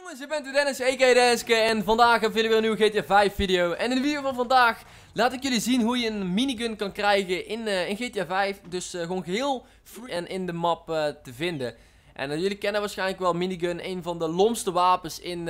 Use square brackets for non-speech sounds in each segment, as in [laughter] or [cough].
jongens, ik ben de Dennis, a.k.a. Denniske en vandaag hebben we weer een nieuwe GTA 5 video. En in de video van vandaag laat ik jullie zien hoe je een minigun kan krijgen in, uh, in GTA 5. Dus uh, gewoon geheel free en in de map uh, te vinden. En jullie kennen waarschijnlijk wel minigun, een van de lomste wapens in,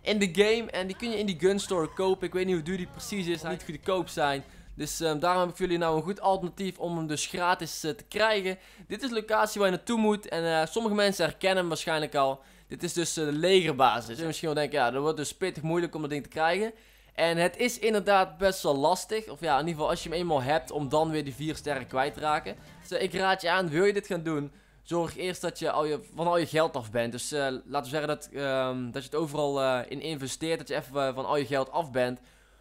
in de game. En die kun je in die gun store kopen. Ik weet niet hoe duur die precies is, niet goedkoop zijn. Dus daarom heb ik jullie nou een goed alternatief om hem dus gratis te krijgen. Dit is de locatie waar je naartoe moet en sommige mensen herkennen hem waarschijnlijk al. Dit is dus eh, de legerbasis. En misschien wel denken, ja, dat wordt dus pittig moeilijk om dat ding te krijgen. En het is inderdaad best wel lastig. Of ja, in ieder geval als je hem eenmaal hebt om dan weer die vier sterren kwijt te raken. Dus ik raad je aan, wil je dit gaan doen, zorg eerst dat je, al je van al je geld af bent. Dus uh, laten we zeggen dat, um, dat je het overal in investeert, dat je even van al je geld af bent.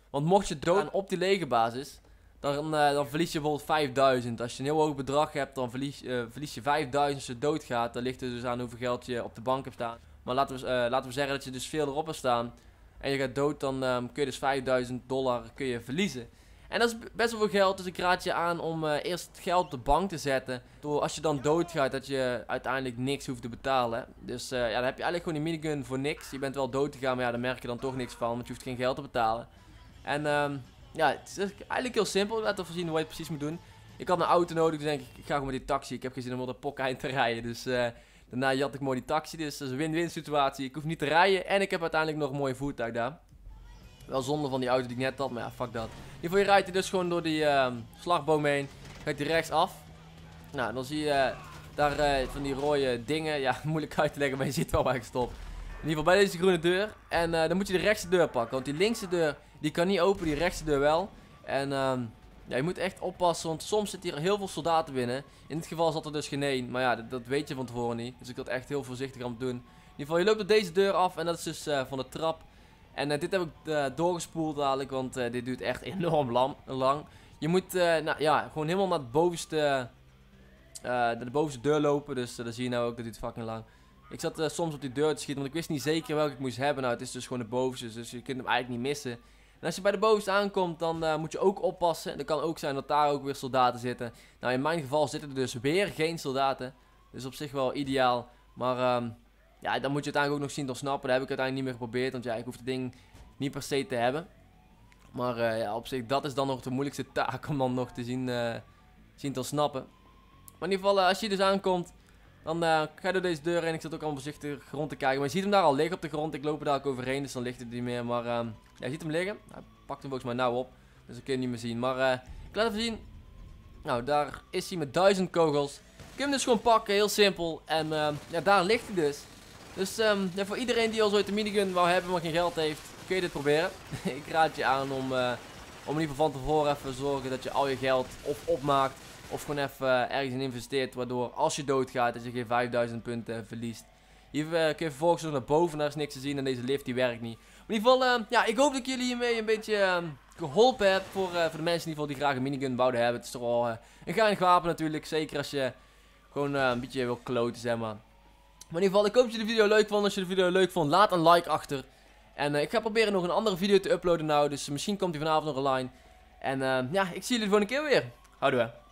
Want mocht je dood op die legerbasis, dan, dan verlies je bijvoorbeeld 5000. Als je een heel hoog bedrag hebt, dan verlies, verlies je 5000 als je doodgaat. Dan ligt er dus aan hoeveel geld je op de bank hebt staan. Maar laten we, uh, laten we zeggen dat je dus veel erop hebt staan. En je gaat dood, dan um, kun je dus 5000 dollar kun je verliezen. En dat is best wel veel geld, dus ik raad je aan om eerst het geld op de bank te zetten. Door als je dan doodgaat, dat je uiteindelijk niks hoeft te betalen. Dus ja, dan heb je eigenlijk gewoon die minigun voor niks. Je bent wel dood te gaan, maar ja, dan merk je dan toch niks van, want je hoeft geen geld te betalen. En um, ja, het is eigenlijk heel simpel. Laten we zien hoe je precies moet doen. Ik had een auto nodig, dus denk ik, ik ga gewoon met die taxi. Ik heb geen zin om op pok eind te rijden, dus... Daarna jat ik mooi die taxi, dus dat is een win-win situatie. Ik hoef niet te rijden en ik heb uiteindelijk nog een mooie voertuig daar. Wel zonde van die auto die ik net had, maar ja, fuck dat. Je rijdt dus gewoon door die uh, slagboom heen. Gaat hij rechts af. Nou, dan zie je uh, daar uh, van die rode dingen. Ja, [laughs] moeilijk uit te leggen, maar je ziet wel waar ik stop. In ieder geval bij deze groene deur. En uh, dan moet je de rechtse deur pakken. Want die linkse deur, die kan niet open, die rechtse deur wel. En um, ja, je moet echt oppassen, want soms zitten hier heel veel soldaten binnen. In dit geval zat er dus geen één, maar ja, dat, weet je van tevoren niet. Dus ik had echt heel voorzichtig aan het doen. In ieder geval, je loopt op deze deur af en dat is dus uh, van de trap. En uh, dit heb ik doorgespoeld dadelijk, want dit duurt echt [laughs] enorm lang. Je moet, nou ja, gewoon helemaal naar, het bovenste, naar de bovenste deur lopen. Dus dan zie je nou ook, dat duurt fucking lang. Ik zat soms op die deur te schieten, want ik wist niet zeker welke ik moest hebben. Nou, het is dus gewoon de bovenste, dus je kunt hem eigenlijk niet missen. En als je bij de bovenste aankomt, dan uh, moet je ook oppassen. En het kan ook zijn dat daar ook weer soldaten zitten. Nou, in mijn geval zitten er dus weer geen soldaten. Dus op zich wel ideaal. Maar um, ja, dan moet je uiteindelijk ook nog zien te ontsnappen. Dat heb ik uiteindelijk niet meer geprobeerd. Want ja, ik hoef het ding niet per se te hebben. Maar uh, ja, op zich, dat is dan nog de moeilijkste [laughs] taak om dan nog te zien, zien te ontsnappen. Maar in ieder geval, als je dus aankomt, dan uh, ga je door deze deur heen. Ik zit ook allemaal voorzichtig rond te kijken. Maar je ziet hem daar al liggen op de grond. Ik loop er daar ook overheen, dus dan ligt het niet meer. Maar uh, ja, je ziet hem liggen. Hij pakt hem volgens mij nou op. Dus dat kun je niet meer zien. Maar uh, ik laat even zien. Nou, daar is hij met duizend kogels. Je kunt hem dus gewoon pakken, heel simpel. En ja, daar ligt hij dus. Dus um, ja, voor iedereen die al zoiets een minigun wou hebben, maar geen geld heeft, kun je dit proberen. [laughs] ik raad je aan om, om in ieder geval van tevoren even zorgen dat je al je geld of opmaakt of gewoon even eh, ergens in investeert. Waardoor als je doodgaat dat je geen 5000 punten verliest. Hier uh, kun je vervolgens nog naar boven. Daar is niks te zien. En deze lift die werkt niet. Maar in ieder geval, uh, ja, ik hoop dat jullie hiermee een beetje uh, geholpen heb. Voor, voor de mensen in ieder geval die graag een minigun wouden hebben. Het is toch wel een geinig wapen natuurlijk. Zeker als je gewoon een beetje wil kloten, zeg maar. Maar in ieder geval, ik hoop dat je de video leuk vond. Als je de video leuk vond, laat een like achter. En ik ga proberen nog een andere video te uploaden nou. Dus misschien komt die vanavond nog online. En ja, ik zie jullie de volgende keer weer. Houdoe.